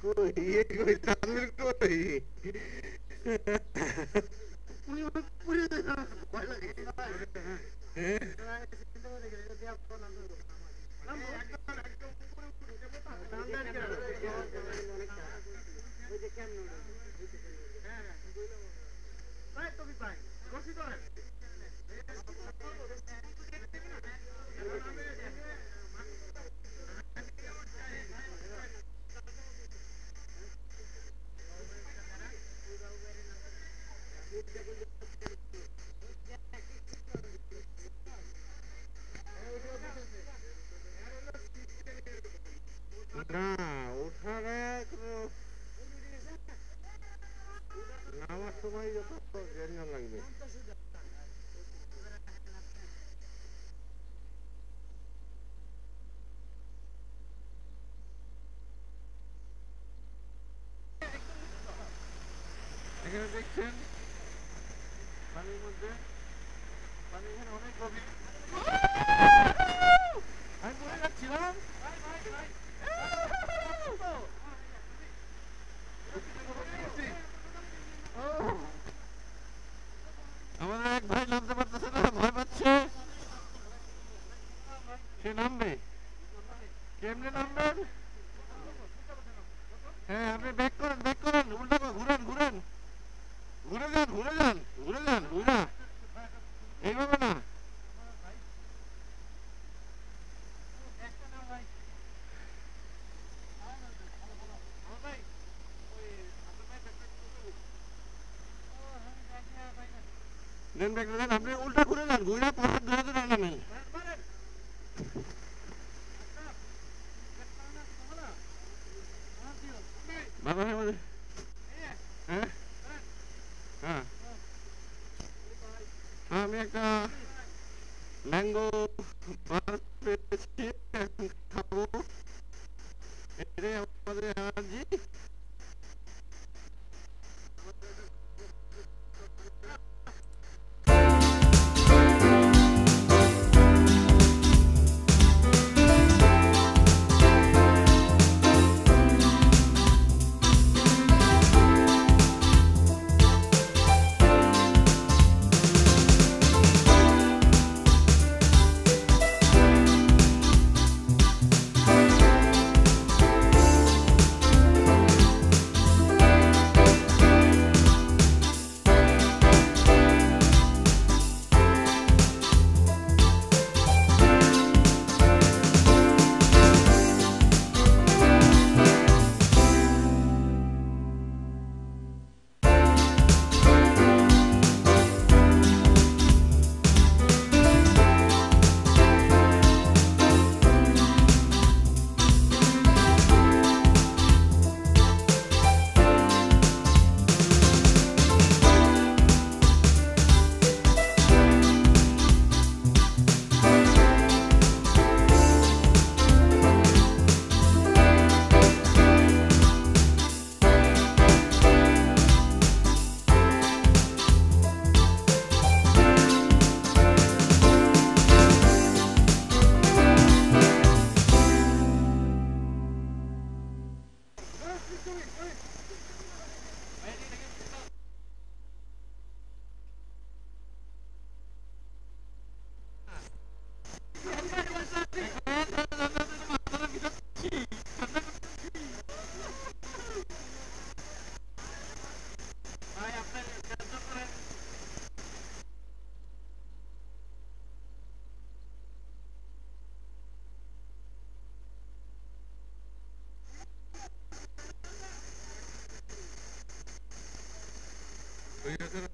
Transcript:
corria, coitado, ele corria. আমাদের এক ভাই নামতে পারতেছে না ভয় পাচ্ছে সে নামবে কেমনে নামবেন হ্যাঁ আপনি ব্যাক করেন ব্যাক করেন উল্টা ঘুরেন ঘুরেন ঘুরে যান ঘুরে যান ঘুরে যান ঘুরা এইভাবে না আপনি উল্টা ঘুরে যান ঘুরে পাশে ধরে ধরে নামেন Durango. Yeah.